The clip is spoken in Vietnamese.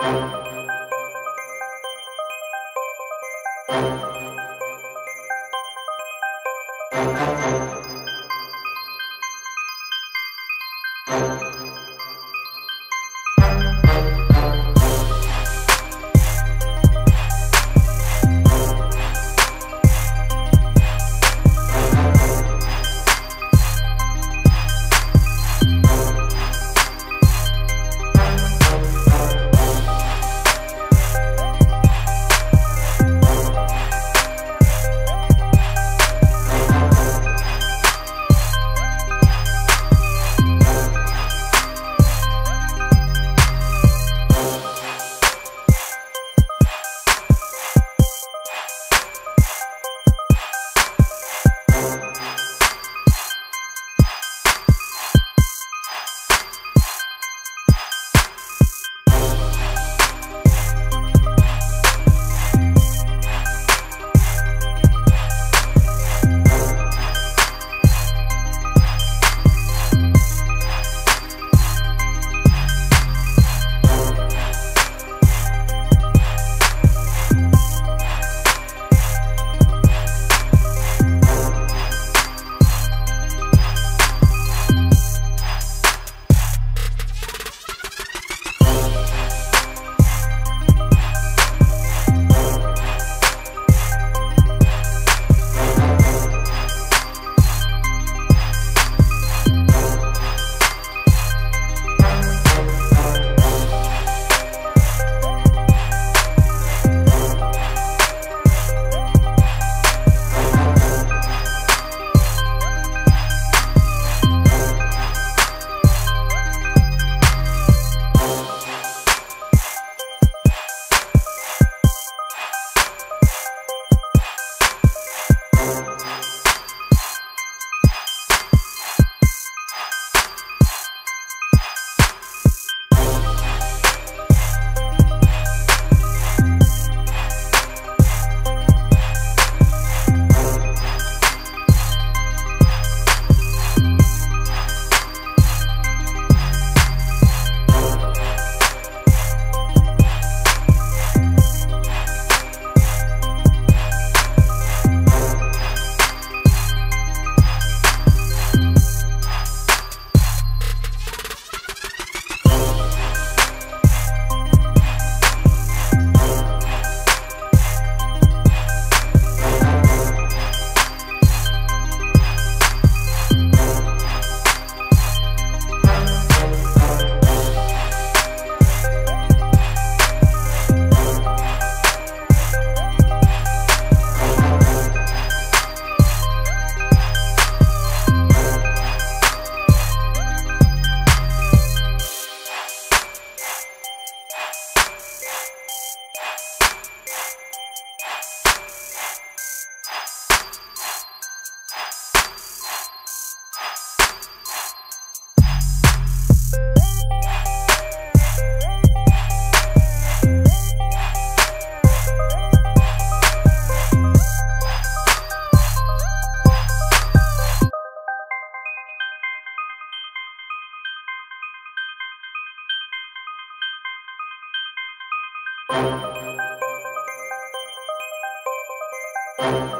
Música Thank you.